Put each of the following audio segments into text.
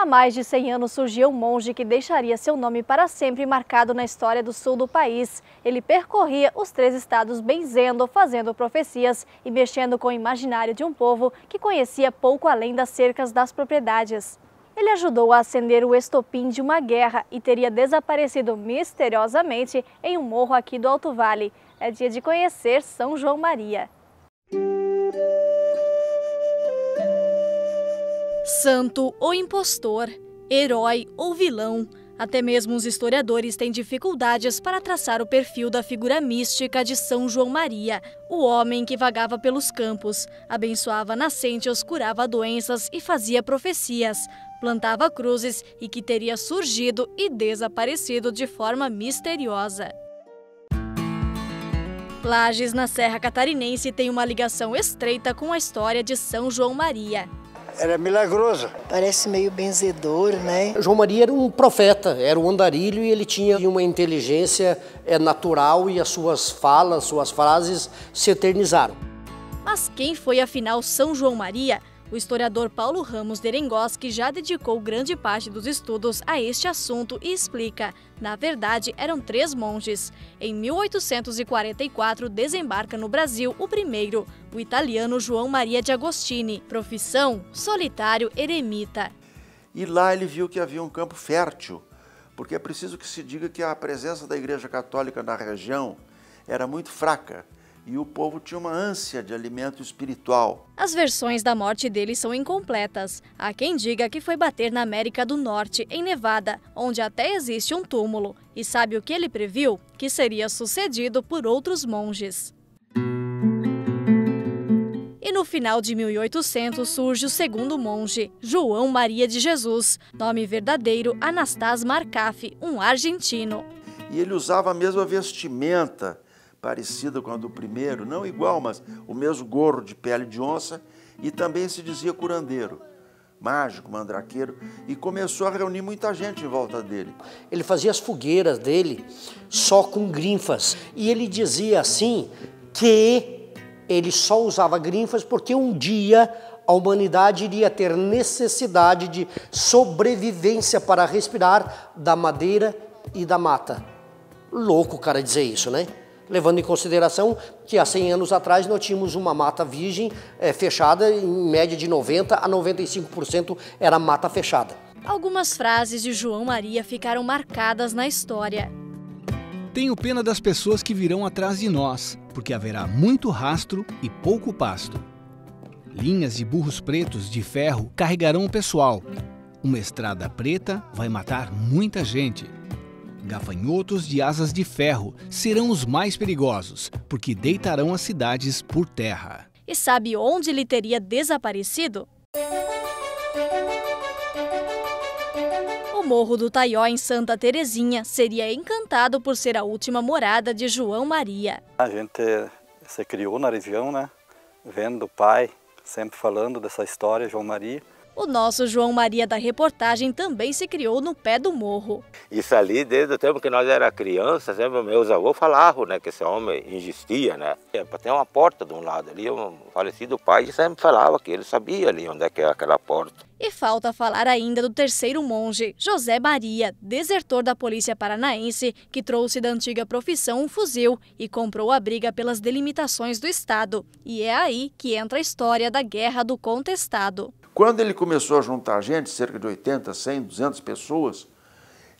Há mais de 100 anos surgiu um monge que deixaria seu nome para sempre marcado na história do sul do país. Ele percorria os três estados benzendo, fazendo profecias e mexendo com o imaginário de um povo que conhecia pouco além das cercas das propriedades. Ele ajudou a acender o estopim de uma guerra e teria desaparecido misteriosamente em um morro aqui do Alto Vale. É dia de conhecer São João Maria. Santo ou impostor, herói ou vilão, até mesmo os historiadores têm dificuldades para traçar o perfil da figura mística de São João Maria, o homem que vagava pelos campos, abençoava nascentes, curava doenças e fazia profecias, plantava cruzes e que teria surgido e desaparecido de forma misteriosa. Lages, na Serra Catarinense, tem uma ligação estreita com a história de São João Maria era milagroso. Parece meio benzedor, né? João Maria era um profeta, era um andarilho e ele tinha uma inteligência é, natural e as suas falas, suas frases se eternizaram. Mas quem foi afinal São João Maria? O historiador Paulo Ramos Derengoski já dedicou grande parte dos estudos a este assunto e explica. Na verdade, eram três monges. Em 1844, desembarca no Brasil o primeiro, o italiano João Maria de Agostini. Profissão: solitário eremita. E lá ele viu que havia um campo fértil, porque é preciso que se diga que a presença da Igreja Católica na região era muito fraca e o povo tinha uma ânsia de alimento espiritual. As versões da morte dele são incompletas. Há quem diga que foi bater na América do Norte, em Nevada, onde até existe um túmulo. E sabe o que ele previu? Que seria sucedido por outros monges. E no final de 1800 surge o segundo monge, João Maria de Jesus, nome verdadeiro Anastas Marcaf, um argentino. E ele usava a mesma vestimenta parecida com a do primeiro, não igual, mas o mesmo gorro de pele de onça, e também se dizia curandeiro, mágico, mandraqueiro, e começou a reunir muita gente em volta dele. Ele fazia as fogueiras dele só com grinfas, e ele dizia assim que ele só usava grinfas porque um dia a humanidade iria ter necessidade de sobrevivência para respirar da madeira e da mata. Louco o cara dizer isso, né? Levando em consideração que há 100 anos atrás nós tínhamos uma mata virgem é, fechada, em média de 90% a 95% era mata fechada. Algumas frases de João Maria ficaram marcadas na história. Tenho pena das pessoas que virão atrás de nós, porque haverá muito rastro e pouco pasto. Linhas de burros pretos de ferro carregarão o pessoal. Uma estrada preta vai matar muita gente. Gafanhotos de asas de ferro serão os mais perigosos, porque deitarão as cidades por terra. E sabe onde ele teria desaparecido? O Morro do Taió, em Santa Terezinha, seria encantado por ser a última morada de João Maria. A gente se criou na região, né? Vendo o pai sempre falando dessa história, João Maria. O nosso João Maria da reportagem também se criou no pé do morro. Isso ali, desde o tempo que nós era criança, sempre meus avós falavam, né, que esse homem existia, né? Tem uma porta de um lado ali, um falecido pai sempre falava que ele sabia ali onde é que é aquela porta. E falta falar ainda do terceiro monge, José Maria, desertor da polícia paranaense, que trouxe da antiga profissão um fuzil e comprou a briga pelas delimitações do Estado. E é aí que entra a história da Guerra do Contestado. Quando ele começou a juntar gente, cerca de 80, 100, 200 pessoas,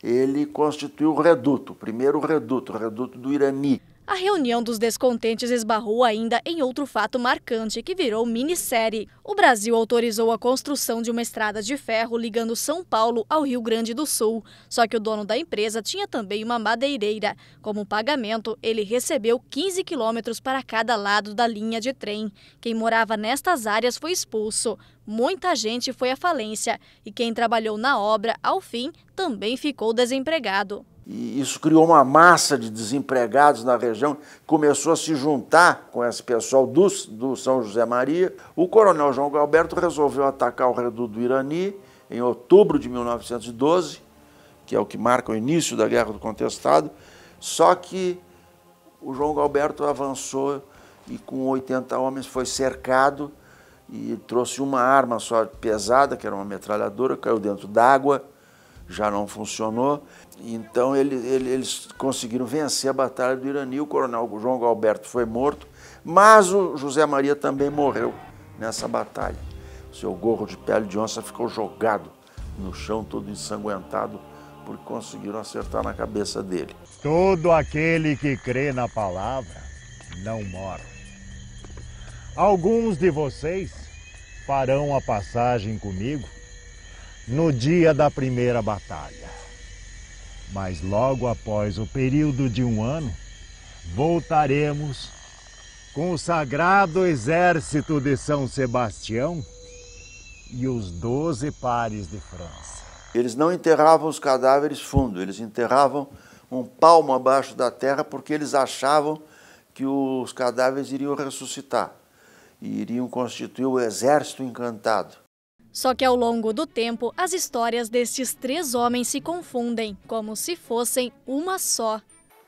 ele constituiu o reduto, o primeiro reduto, o reduto do Irani. A reunião dos descontentes esbarrou ainda em outro fato marcante que virou minissérie. O Brasil autorizou a construção de uma estrada de ferro ligando São Paulo ao Rio Grande do Sul. Só que o dono da empresa tinha também uma madeireira. Como pagamento, ele recebeu 15 quilômetros para cada lado da linha de trem. Quem morava nestas áreas foi expulso. Muita gente foi à falência e quem trabalhou na obra, ao fim, também ficou desempregado. E isso criou uma massa de desempregados na região, começou a se juntar com esse pessoal do, do São José Maria. O coronel João Galberto resolveu atacar o reduto do Irani em outubro de 1912, que é o que marca o início da Guerra do Contestado, só que o João Galberto avançou e com 80 homens foi cercado e trouxe uma arma só pesada, que era uma metralhadora, caiu dentro d'água, já não funcionou. Então ele, ele, eles conseguiram vencer a Batalha do Irani. O coronel João Galberto foi morto, mas o José Maria também morreu nessa batalha. Seu gorro de pele de onça ficou jogado no chão, todo ensanguentado, porque conseguiram acertar na cabeça dele. Todo aquele que crê na palavra não morre. Alguns de vocês farão a passagem comigo no dia da primeira batalha. Mas logo após o período de um ano, voltaremos com o sagrado exército de São Sebastião e os doze pares de França. Eles não enterravam os cadáveres fundo, eles enterravam um palmo abaixo da terra porque eles achavam que os cadáveres iriam ressuscitar e iriam constituir o exército encantado. Só que ao longo do tempo, as histórias destes três homens se confundem, como se fossem uma só.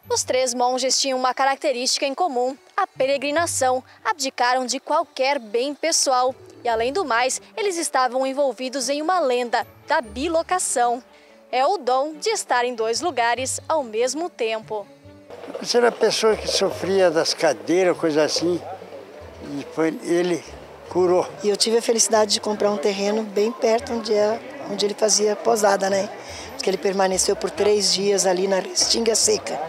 Os três monges tinham uma característica em comum: a peregrinação. Abdicaram de qualquer bem pessoal. E além do mais, eles estavam envolvidos em uma lenda da bilocação. É o dom de estar em dois lugares ao mesmo tempo. Você era a pessoa que sofria das cadeiras, coisa assim, e foi, ele curou. E eu tive a felicidade de comprar um terreno bem perto onde, é, onde ele fazia posada, né? Porque ele permaneceu por três dias ali na Restinga Seca.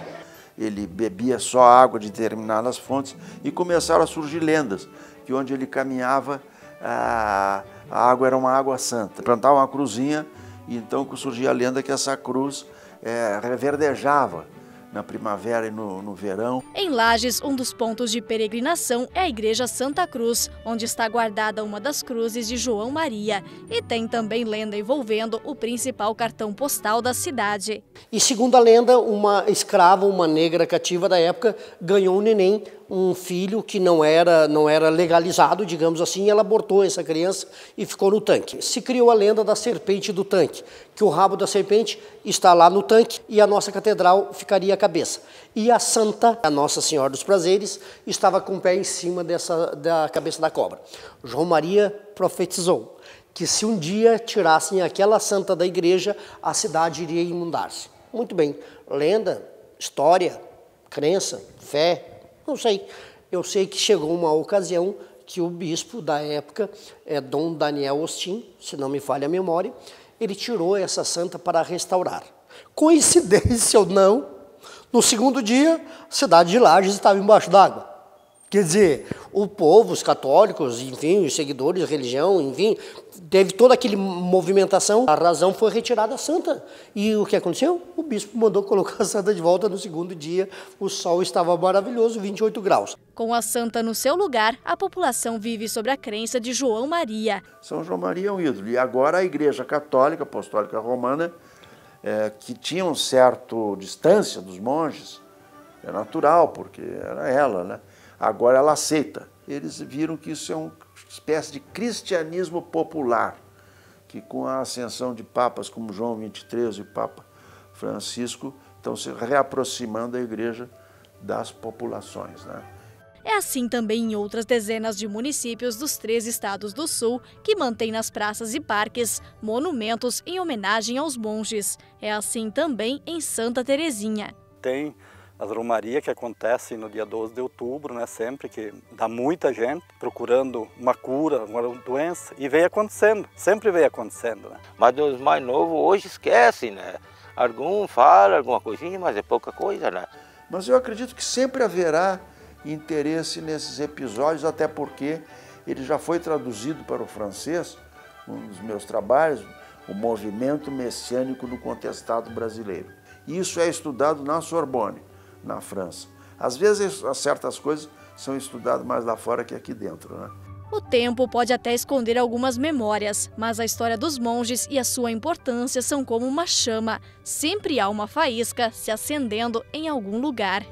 Ele bebia só água de determinadas fontes e começaram a surgir lendas, que onde ele caminhava, a, a água era uma água santa. Plantava uma cruzinha e então surgia a lenda que essa cruz é, reverdejava na primavera e no, no verão. Em Lages, um dos pontos de peregrinação é a Igreja Santa Cruz, onde está guardada uma das cruzes de João Maria. E tem também lenda envolvendo o principal cartão postal da cidade. E segundo a lenda, uma escrava, uma negra cativa da época, ganhou um neném um filho que não era, não era legalizado, digamos assim, e ela abortou essa criança e ficou no tanque. Se criou a lenda da serpente do tanque, que o rabo da serpente está lá no tanque e a nossa catedral ficaria a cabeça. E a santa, a Nossa Senhora dos Prazeres, estava com o pé em cima dessa, da cabeça da cobra. João Maria profetizou que se um dia tirassem aquela santa da igreja, a cidade iria inundar-se. Muito bem, lenda, história, crença, fé, não sei. Eu sei que chegou uma ocasião que o bispo da época, é Dom Daniel Ostin, se não me falha a memória, ele tirou essa santa para restaurar. Coincidência ou não, no segundo dia, a cidade de Lages estava embaixo d'água. Quer dizer, o povo, os católicos, enfim, os seguidores da religião, enfim, teve toda aquela movimentação, a razão foi retirada a santa. E o que aconteceu? O bispo mandou colocar a santa de volta no segundo dia, o sol estava maravilhoso, 28 graus. Com a santa no seu lugar, a população vive sobre a crença de João Maria. São João Maria é um ídolo. E agora a Igreja Católica Apostólica Romana, é, que tinha um certo distância dos monges, é natural, porque era ela, né? Agora ela aceita. Eles viram que isso é uma espécie de cristianismo popular, que com a ascensão de papas como João XXIII e Papa Francisco estão se reaproximando da igreja das populações. Né? É assim também em outras dezenas de municípios dos três estados do sul, que mantêm nas praças e parques monumentos em homenagem aos monges. É assim também em Santa Terezinha. Tem as romarias que acontecem no dia 12 de outubro, né, sempre que dá muita gente procurando uma cura, uma doença, e vem acontecendo, sempre vem acontecendo. Né? Mas os mais novos hoje esquecem, né? Algum fala alguma coisinha, mas é pouca coisa, né? Mas eu acredito que sempre haverá interesse nesses episódios, até porque ele já foi traduzido para o francês, um dos meus trabalhos, o movimento messiânico no contestado brasileiro. Isso é estudado na Sorbonne na França. Às vezes, certas coisas são estudadas mais lá fora que aqui dentro. Né? O tempo pode até esconder algumas memórias, mas a história dos monges e a sua importância são como uma chama. Sempre há uma faísca se acendendo em algum lugar.